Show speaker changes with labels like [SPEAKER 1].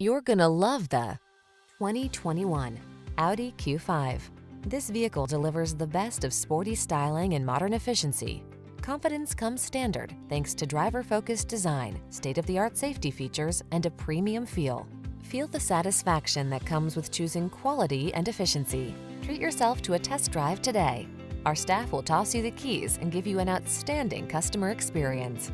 [SPEAKER 1] You're gonna love the 2021 Audi Q5. This vehicle delivers the best of sporty styling and modern efficiency. Confidence comes standard thanks to driver-focused design, state-of-the-art safety features, and a premium feel. Feel the satisfaction that comes with choosing quality and efficiency. Treat yourself to a test drive today. Our staff will toss you the keys and give you an outstanding customer experience.